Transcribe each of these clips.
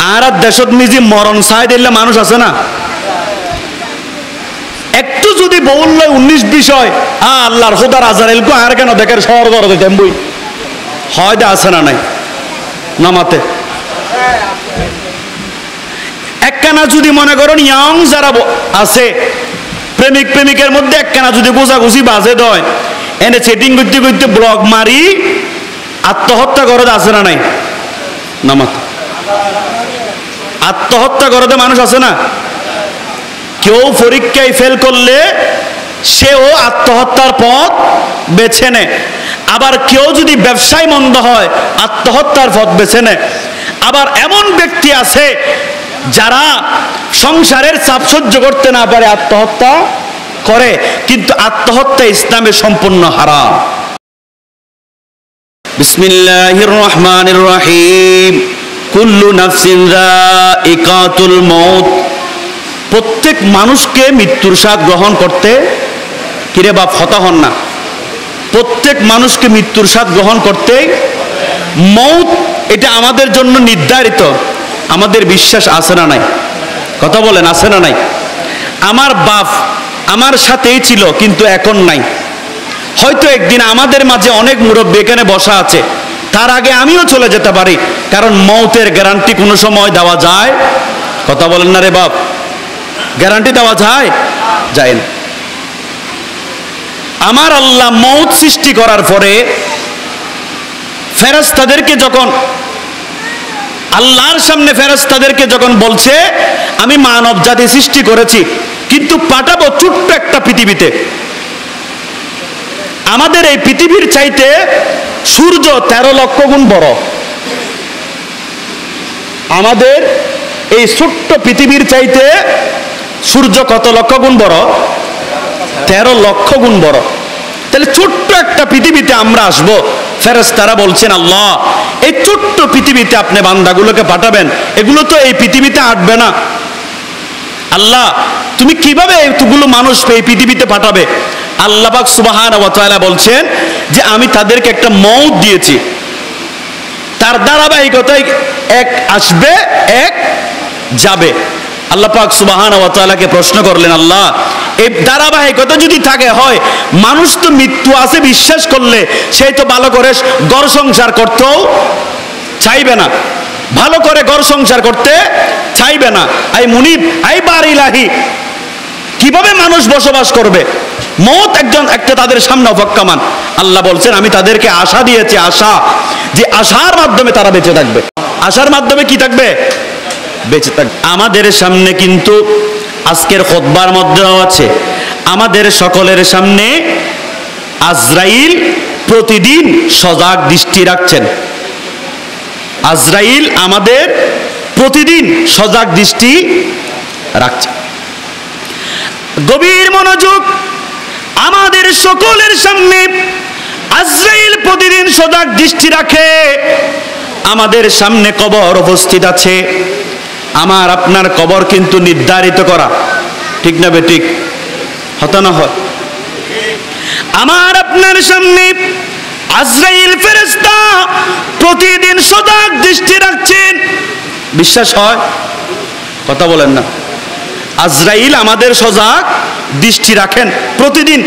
আর আর দেশত নিজে মরণ চাই দিলে মানুষ আছে না? একটু যদি বউল উনিশ বিষয় আ, আল্লাহর খোদার আজার এলকো আর কেন দেখের শহর দর দিতেন বই? হয় দে আছে না নাই? নামাতে। একখানা যদি মনে করেন ইয়ং যারা আছে, প্রেমিক প্রেমিকের মধ্যে একখানা যদি গোছাগুছি বাজে দয়, এনে সেটিং করতে করতে ব্লক মারি, আত্মহত্যা করে আছে না নাই? নামাতে। আত্মহত্যা করতে মানুষ আছে না? কেউ পরীক্ষায় ফেল করলে সেও আত্মহত্যার পথ বেছে নেয়। আবার কেউ যদি ব্যবসায় মন্দ হয়, আত্মহত্যার পথ বেছে নেয়। আবার এমন ব্যক্তি আছে যারা সংসারের চাপ সহ্য করতে না পারে, আত্মহত্যা করে। কিন্তু আত্মহত্যা ইসলামে সম্পূর্ণ হারাম। বিসমিল্লাহির রহমানির রহিম। কুল্লু নাফসিন যায়িকাতুল মউত। প্রত্যেক মানুষকে মৃত্যুর স্বাদ গ্রহণ করতে কিরে বাপ, হতা হন না। প্রত্যেক মানুষকে মৃত্যুর স্বাদ গ্রহণ করতে মৌত এটা আমাদের জন্য নির্ধারিত। আমাদের বিশ্বাস আছে না নাই? কথা বলেন, আছে না নাই? আমার বাপ আমার সাথেই ছিল, কিন্তু এখন নাই। হয়তো একদিন আমাদের মাঝে অনেক মুরব্বী এখানে বসা আছে। তার আগে আমিও চলে যেতে পারি। কারণ মৌতের গ্যারান্টি কোনো সময় দেওয়া যায়। কথা বলেন না রে বাপ। গ্যারান্টি দেওয়া যায়? যায় না। আমার আল্লাহ মৌত সৃষ্টি করার পরে ফেরেস্তাদেরকে যখন আল্লাহর সামনে ফেরেস্তাদেরকে যখন বলছে, আমি মানব জাতি সৃষ্টি করেছি, কিন্তু পাঠাবো ছোট্ট একটা পৃথিবীতে। আমাদের এই পৃথিবীর চাইতে সূর্য তেরো লক্ষ গুণ বড়। আমাদের এই ছোট্ট পৃথিবীর চাইতে সূর্য কত লক্ষ গুণ বড়? তেরো লক্ষ গুণ বড়। তাহলে ছোট্ট একটা পৃথিবীতে আমরা আসব। ফেরেস তারা বলছেন, আল্লাহ, এই ছোট্ট পৃথিবীতে আপনি বান্দাগুলোকে পাঠাবেন। এগুলো তো এই পৃথিবীতে আটবে না। আল্লাহ, তুমি কীভাবে এতগুলো মানুষ এই পৃথিবীতে পাঠাবে? আল্লাহ পাক সুবাহান বলছেন যে আমি তাদেরকে একটা মৌত দিয়েছি। তার ধারাবাহিকতায় এক আসবে, এক যাবে। আল্লাহ পাক সুবাহান ওয়াতালাকে প্রশ্ন করলেন, আল্লাহ, এই ধারাবাহিকতা যদি থাকে, হয়, মানুষ তো মৃত্যু আছে, বিশ্বাস করলে সেই তো ভালো করে গড় সংসার করতেও চাইবে না। ভালো করে গড় সংসার করতে চাইবে না। আই মুনিব, আই বারিলাহি, কীভাবে মানুষ বসবাস করবে? মত একজন একটা তাদের সামনে অপেক্ষমান। আল্লাহ বলছেন, আমি তাদেরকে আশা দিয়েছি, আশা যে আশার মাধ্যমে তারা বেঁচে থাকবে। আশার মাধ্যমে কি থাকবে? বেঁচে থাকবে। আমাদের সামনে কিন্তু আজকের খোদবার মধ্যেও আছে। আমাদের সকলের সামনে আজরাইল প্রতিদিন সজাগ দৃষ্টি রাখছেন। আজরাইল আমাদের প্রতিদিন সজাগ দৃষ্টি রাখছে। গভীর মনোযোগ আমাদের সকলের সামনে আজরাইল প্রতিদিন সজাগ দৃষ্টি রাখে। আমাদের সামনে কবর উপস্থিত আছে। আমার, আপনার কবর কিন্তু নির্ধারিত করা। ঠিক না ঠিক? হতানো হয় আমার, আপনার সামনে আজরাইল ফেরেস্তা প্রতিদিন সজাগ দৃষ্টি রাখছেন। বিশ্বাস হয়? কথা বলেন না। আজরাইল আমাদের সজাগ দৃষ্টি রাখেন। প্রতিদিন,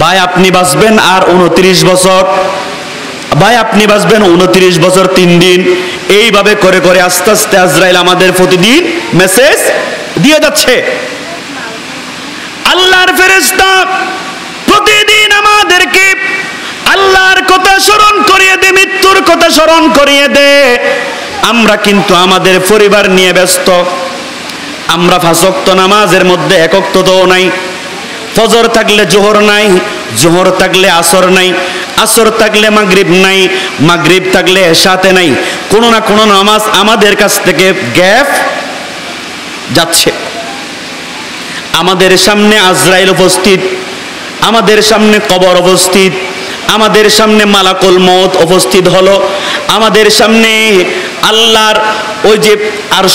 ভাই, আপনি বাঁচবেন আর উনত্রিশ বছর। ভাই, আপনি বাঁচবেন উনত্রিশ বছর তিন দিন। এইভাবে করে করে আস্তে আস্তে আজরাইল আমাদের প্রতিদিন মেসেজ দিয়ে যাচ্ছে। আল্লাহর ফেরেস্তা প্রতিদিন আমাদেরকে আল্লাহর কথা স্মরণ করিয়ে দে, মৃত্যুর কথা স্মরণ করিয়ে দে। আমরা কিন্তু আমাদের পরিবার নিয়ে ব্যস্ত। আমরা ফাঁসক্ত নামাজের মধ্যে একক্তও নাই। ফজর থাকলে জোহর নাই, জোহর থাকলে আসর নাই, আসর থাকলে মাগরিব নাই, মাগরিব থাকলে এসাতে নাই। কোনো না কোনো নামাজ আমাদের কাছ থেকে গ্যাপ যাচ্ছে। আমাদের সামনে আজরাইল উপস্থিত, আমাদের সামনে কবর উপস্থিত, আমাদের সামনে মালাকুল মত উপস্থিত হলো, আমাদের সামনে আল্লাহর ওই যে আর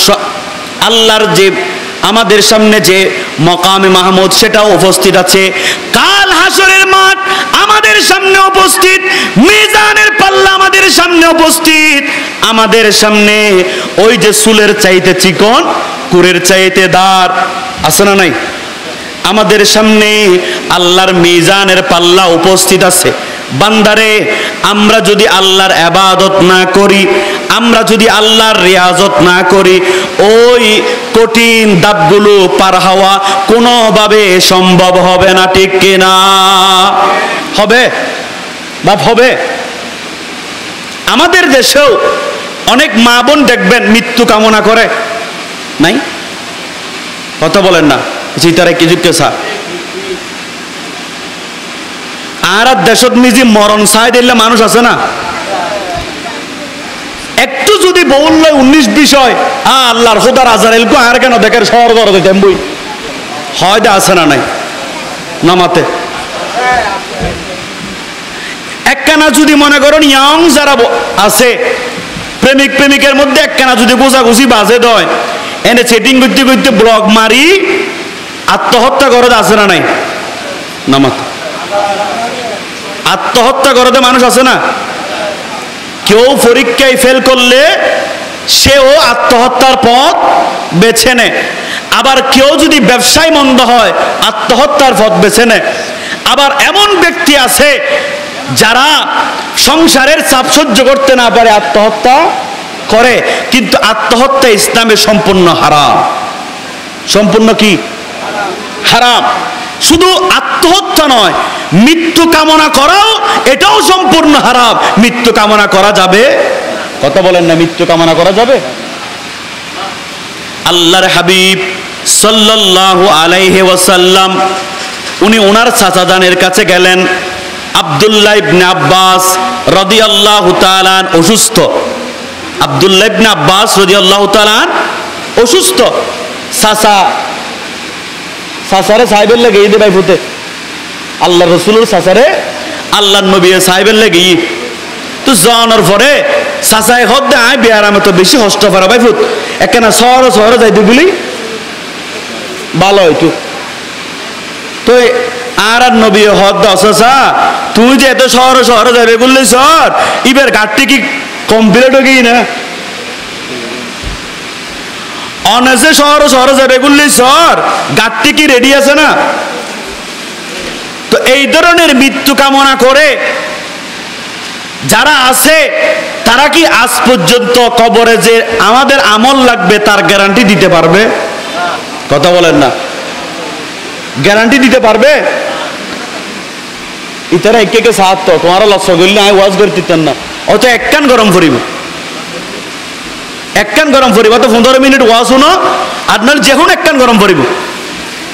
আল্লাহর যে আমাদের সামনে যে মকামে মাহমুদ, সেটাও উপস্থিত আছে। কাল হাসরের মাঠ আমাদের সামনে উপস্থিত, মিজানের পাল্লা আমাদের সামনে উপস্থিত। আমাদের সামনে ওই যে সুলের চাইতে চিকন, কুরের চাইতে দাঁড় আছে না নাই? আমাদের সামনে আল্লাহর মিজানের পাল্লা উপস্থিত আছে। বান্দারে, আমরা যদি আল্লাহর আবাদত না করি, আমরা যদি আল্লাহর রিয়াজত না করি ওই কঠিন দাবগুলো পার হওয়া কোনোভাবে সম্ভব হবে না, ঠিক কিনা হবে? বাপ হবে? আমাদের দেশেও অনেক মা বোন দেখবেন মৃত্যু কামনা করে। নাই? কথা বলেন না। চিতারে কি যুক্ত স্যার আর দেশত নিজে মরণ চাই দিলে মানুষ আছে না? একটু যদি বউল লয় উনিশ বিষয় আল্লাহর খোদার আজার এলকো আর কেন দেখের শহর দর দিতেন বই? হয় দে, আছে না নাই? নামাতে। একখানা যদি মনে করেন ইয়ং যারা আছে, প্রেমিক, প্রেমিকের মধ্যে একখানা যদি গোছাগুছি বাজে দয়, এনে সেটিং করতে করতে ব্লক মারি, আত্মহত্যা করে আছে না নাই? নামাতে। আত্মহত্যা করতে মানুষ আছে না? কেউ পরীক্ষায় ফেল করলে সেও আত্মহত্যার পথ বেছে নেয় আবার কেউ যদি ব্যবসায় মন্দ হয়, আত্মহত্যার পথ বেছে নেয় আবার এমন ব্যক্তি আছে যারা সংসারের চাপ সহ্য করতে না পারে, আত্মহত্যা করে। কিন্তু আত্মহত্যা ইসলামে সম্পূর্ণ হারাম। সম্পূর্ণ কি? হারাম। শুধু আত্মহত্যা নয়, মৃত্যু কামনা করাও এটাও সম্পূর্ণ হারাম। মৃত্যু কামনা করা যাবে? কথা বলেন না, মৃত্যু কামনা করা যাবে? আল্লাহর হাবিব সাল্লাল্লাহু আলাইহি ওয়াসাল্লাম, উনি ওনার চাচাজানের কাছে গেলেন। আব্দুল্লাহ ইবনে আব্বাস রাদিয়াল্লাহু তাআলা অসুস্থ। আব্দুল্লাহ ইবনে আব্বাস রাদিয়াল্লাহু তাআলা অসুস্থ। চাচা সাসারে সাহেবের লেগে ঈদে ভাই ফুতে আল্লাহ রসুলের সাসারে আল্লাহ নবী সাহেবের লেগে ই তো জনের পরে সাসাই হদ আয় আমি তো বেশি হষ্ট পারা ভাই ফুত একখানা শহর শহরে যাইতে বলি, ভালো হইতো। তো আর আর নবী হদ দশা তুই যে এত শহরে শহরে যাবে বললি সর ইবার ঘাটটি কি কমপ্লিট হয়ে না? অনেসে শহর শহর যাবে বললি সর। গাড়টি কি রেডি আছে না? তো এই ধরনের মৃত্যু কামনা করে যারা আছে, তারা কি আজ পর্যন্ত কবরে যে আমাদের আমল লাগবে, তার গ্যারান্টি দিতে পারবে? কথা বলেন না। গ্যারান্টি দিতে পারবে? ইতারা একে কে সাহায্য, তোমারও লস করলে আমি ওয়াজ করে দিতেন না। অত একখান গরম করিব। একখান গরম পরিব। তো পনেরো মিনিট ওয়াজ শুনো, আর নাহলে যেখন একখান গরম পরিব।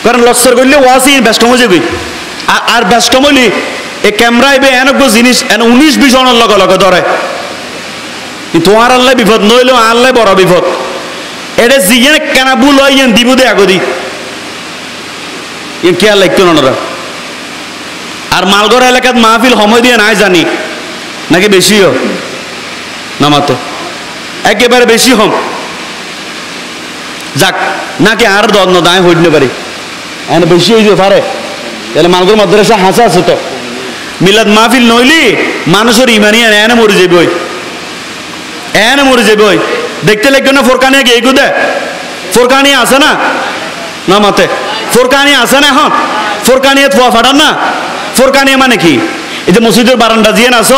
কারণ লস্কর করলে ওয়াজই ব্যস্ত হয়ে যাবি। আর- আর ব্যস্ত হইলি এই ক্যামেরা এবে এনেক জিনিস, এনে উনিশ বিশ জনের লগে লগে ধরে। ই তোমার আল্লাহ বিপদ নইলেও আল্লাহ বড় বিপদ। এটা জিয়ে কেনা ভুল হয় ইয়ে দিব দে আগদি। ইয়ে খেয়াল লাগতো না। আর মালগড় এলাকাত মাহফিল সময় দিয়ে নাই জানি। নাকি বেশিও? নামাতে একেবারে বেশি হম। যাক নাকি আর দন্ন দায় হইতে পারি। এখন বেশি হইতে পারে। তাহলে মালগুর মাদ্রাসা হাসা আছে তো। মিলাদ মাহফিল নইলি, মানুষের ইমানি এনে মরে যাবে ওই। এনে মরে যাবে ওই। দেখতে লাগবে না ফোরকানিয়া গিয়ে এগুদে ফোরকানিয়া আছে না? না মাতে। ফোরকানিয়া আছে না এখন? ফোরকানিয়া থোয়া ফাটান না? ফোরকানিয়া মানে কি? এই যে মসজিদের বারান্দা জিয়ে আস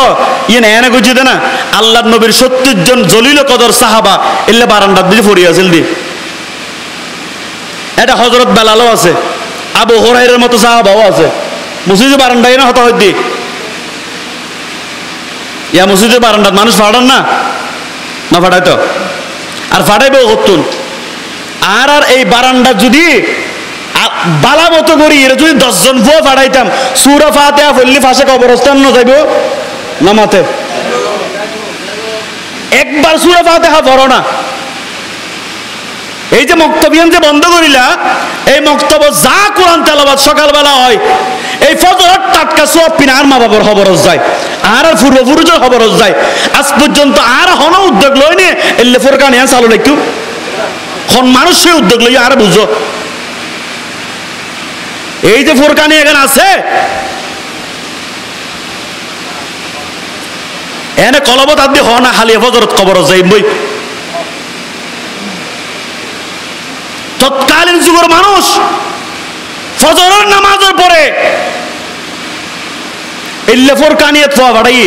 ইয়ে এনে গুছি দে না আল্লাহ নবীর সত্তর জন জলিল কদর সাহাবা এলে বারান্দার দিকে ফরিয়ে আছিল দি। এটা হজরত বেলালও আছে, আবু হরাইরের মতো সাহাবাও আছে। মসজিদের বারান্দায় না হতা হয় দি? ইয়া মসজিদের বারান্দাত মানুষ ফাটান না? না ফাটাই তো আর ফাটাইবে হতুন আর আর এই বারান্দা যদি বালা মতো করি, এরা যদি দশজন ভুয়া ফাটাইতাম সুরা ফাতে ফল্লি ফাঁসে কবরস্থান ন যাইব। নামাতে একবার সুরা ফাতে হা বড় না। এই যে মক্তবিয়ান যে বন্ধ করিলা, এই মক্তব্য যা কোরআন তেলাবাদ সকালবেলা হয়, এই ফজর টাটকা সব পিনা আর মা বাবার খবরস যায়। আর আর পূর্বপুরুষের খবরস যায়। আজ পর্যন্ত আর হন উদ্যোগ লয় নিয়ে এলে ফোরকানিয়া চালু একটু হন মানুষ সে উদ্যোগ লই আর বুঝো। এই যে ফোরকানি এখানে আছে। এনে কলবত আদি হ না, খালি হজরত কবর যাই বই। তৎকালীন যুগের মানুষ ফজরের নামাজের পরে, ইল্লে ফোরকানিয়ে থোয়া বাড়াই।